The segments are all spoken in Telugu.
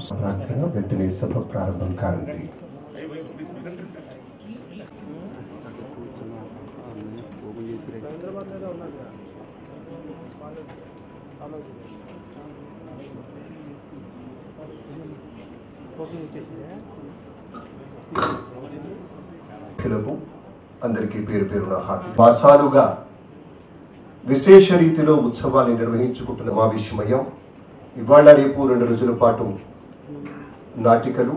ప్రార్థనగా వెంటనే సభ ప్రారంభం కానుంది. అందరికీ పేరు పేరున హార్ది మాసాలుగా విశేష రీతిలో ఉత్సవాన్ని నిర్వహించుకుంటున్న మా విషమయం ఇవాళ రేపు రెండు రోజుల పాటు నాటికలు.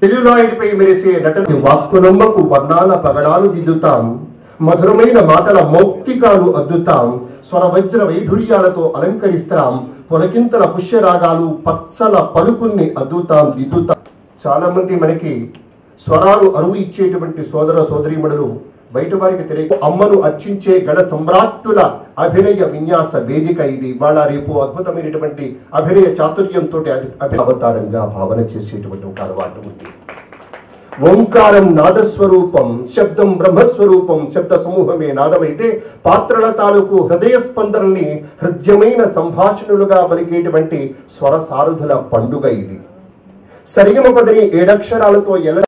సెల్యులాయిడ్ మెరిసే నటన వాక్కునమ్మకు వర్ణాల పగడాలు దిద్దుతాం. మధురమైన మాటల మౌక్తికాలు అద్దుతాం. స్వర వజ్ర వైఢుర్యాలతో అలంకరిస్తాం. పొలకింతల పుష్యరాగాలు పచ్చల పలుకుల్ని అద్దుతాం దిద్దుతాం. చాలామంది మనకి స్వరాలు అరువు ఇచ్చేటువంటి సోదర సోదరీమణులు బయట వారికి తెలియక అమ్మను అర్చించే గణ సమ్రాట్టుల అభినయ విన్యాస వేదిక ఇది. ఇవాళ రేపు అద్భుతమైనటువంటి అభినయ చాతుర్యంతో అవతారంగా భావన చేసేటువంటి ఒక అలవాటు ఉంది. ఓంకారం నాదస్వరూపం శబ్దం బ్రహ్మస్వరూపం శబ్ద సమూహమే నాదమైతే పాత్రల తాలూకు హృదయ స్పందనని హృద్యమైన సంభాషణలుగా పలికేటువంటి స్వర సారుధుల పండుగ ఇది. సరిగమ పదని ఏడక్షరాలతో ఎలా